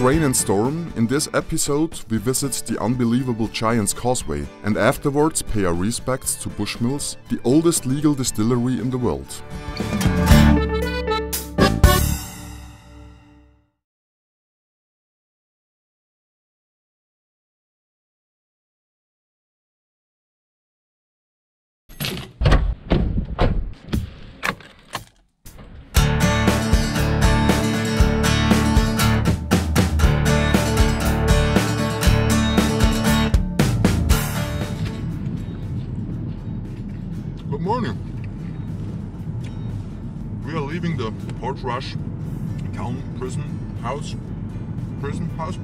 Rain and storm, in this episode we visit the unbelievable Giant's Causeway and afterwards pay our respects to Bushmills, the oldest legal distillery in the world. The Portrush town prison house, prison house,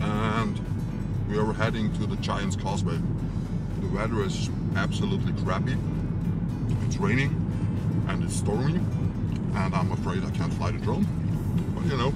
and we are heading to the Giant's Causeway. The weather is absolutely crappy. It's raining and it's stormy, and I'm afraid I can't fly the drone. But you know,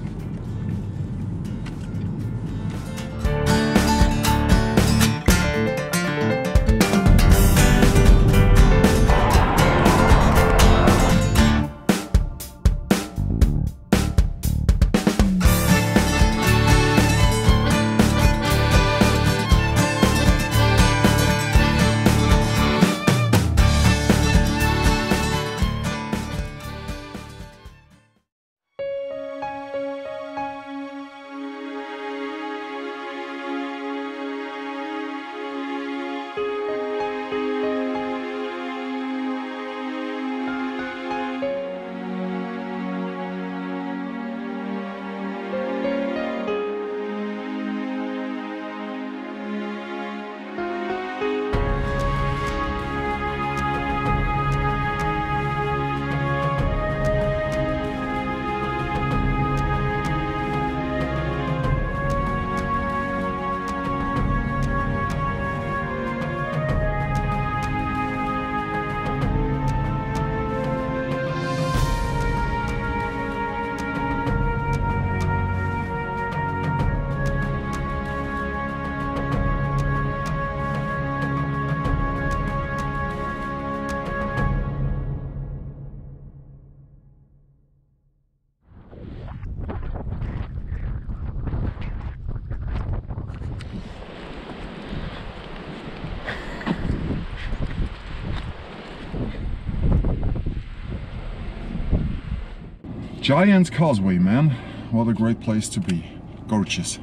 Giant's Causeway, man. What a great place to be. Gorgeous.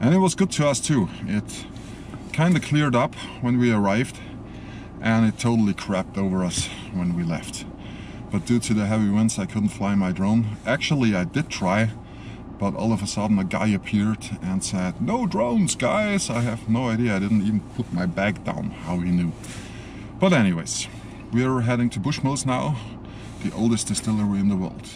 And it was good to us too. It kind of cleared up when we arrived and it totally crapped over us when we left. But due to the heavy winds, I couldn't fly my drone. Actually, I did try, but all of a sudden a guy appeared and said, No drones, guys! I have no idea. I didn't even put my bag down, how he knew. But anyways, we're heading to Bushmills now, the oldest distillery in the world.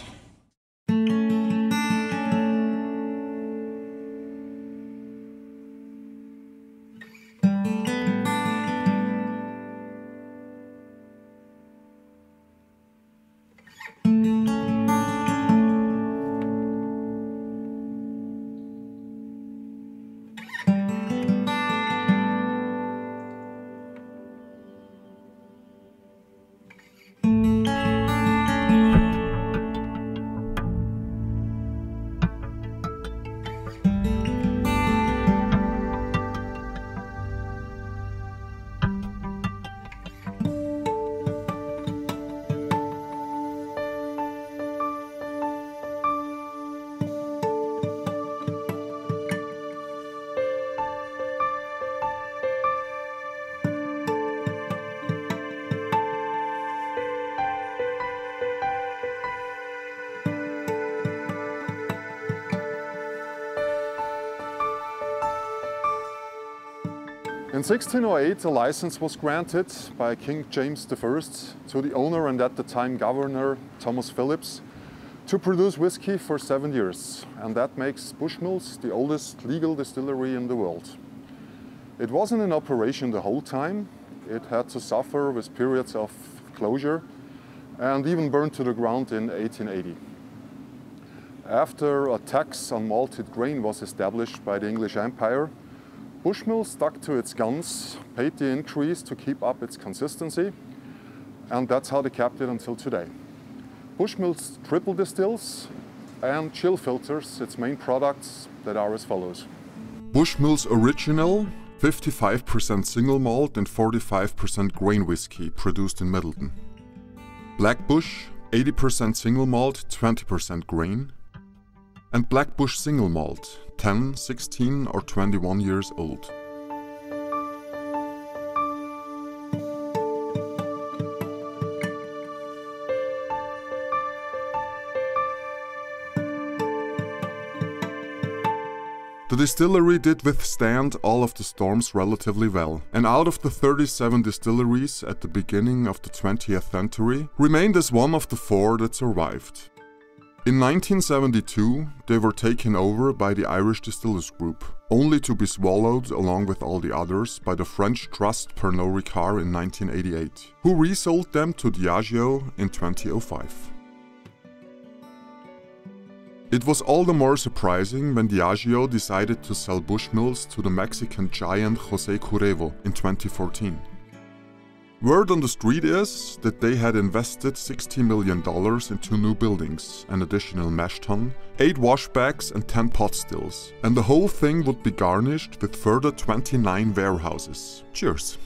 In 1608, a license was granted by King James I to the owner and at the time governor Thomas Phillips to produce whiskey for seven years, and that makes Bushmills the oldest legal distillery in the world. It wasn't in operation the whole time. It had to suffer with periods of closure and even burned to the ground in 1880. After a tax on malted grain was established by the English Empire, Bushmill stuck to its guns, paid the increase to keep up its consistency, and that's how they kept it until today. Bushmills triple distills and chill filters, its main products that are as follows. Bushmills Original, 55% single malt and 45% grain whiskey, produced in Midleton. Black Bush, 80% single malt, 20% grain. And Black Bush single malt, 10, 16 or 21 years old. The distillery did withstand all of the storms relatively well, and out of the 37 distilleries at the beginning of the 20th century, remained as one of the four that survived. In 1972, they were taken over by the Irish Distillers Group, only to be swallowed along with all the others by the French trust Pernod Ricard in 1988, who resold them to Diageo in 2005. It was all the more surprising when Diageo decided to sell Bushmills to the Mexican giant Jose Cuervo in 2014. Word on the street is that they had invested $60 million into new buildings, an additional mash tun, 8 washbacks and 10 pot stills, and the whole thing would be garnished with further 29 warehouses. Cheers!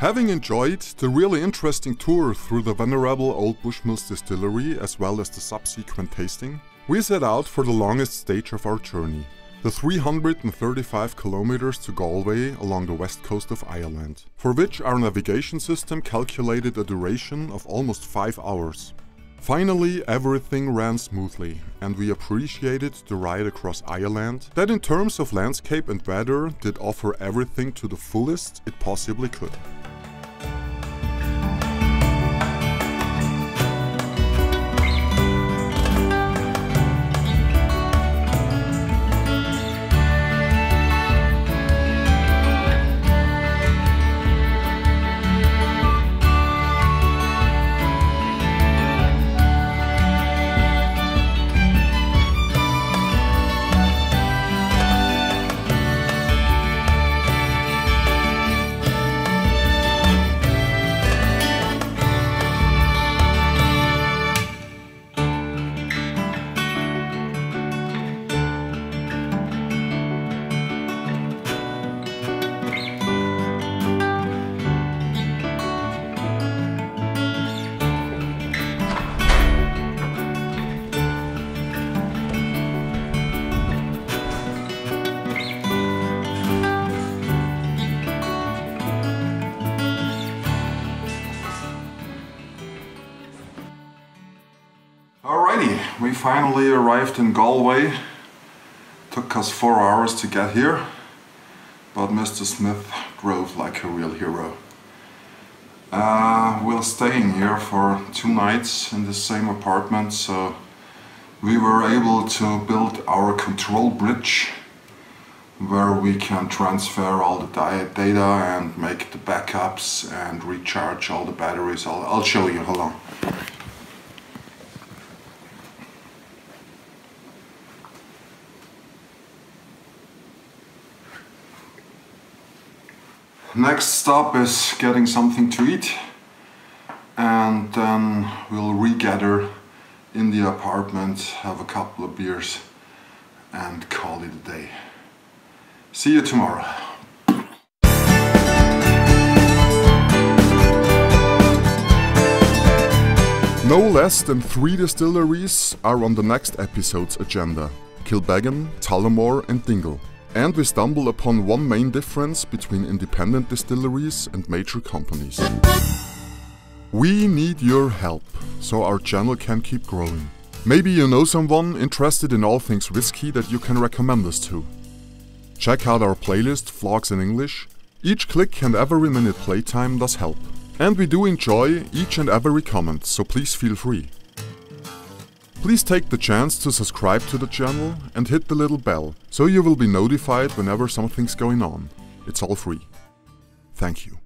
Having enjoyed the really interesting tour through the venerable Old Bushmills distillery as well as the subsequent tasting, we set out for the longest stage of our journey, the 335 kilometers to Galway along the west coast of Ireland, for which our navigation system calculated a duration of almost 5 hours. Finally, everything ran smoothly, and we appreciated the ride across Ireland that in terms of landscape and weather did offer everything to the fullest it possibly could. Alrighty, we finally arrived in Galway. Took us four hours to get here, but Mr. Smiff drove like a real hero. Uh, we're staying here for two nights in the same apartment, so we were able to build our control bridge where we can transfer all the data and make the backups and recharge all the batteries. I'll, I'll show you, hold on. Next stop is getting something to eat and then we'll regather in the apartment, have a couple of beers and call it a day. See you tomorrow. No less than three distilleries are on the next episode's agenda Kilbeggan, Tullamore, and Dingle. And we stumble upon one main difference between independent distilleries and major companies. We need your help, so our channel can keep growing. Maybe you know someone interested in all things whiskey that you can recommend us to. Check out our playlist Vlogs in English. Each click and every minute playtime does help. And we do enjoy each and every comment, so please feel free. Please take the chance to subscribe to the channel and hit the little bell, so you will be notified whenever something's going on. It's all free. Thank you.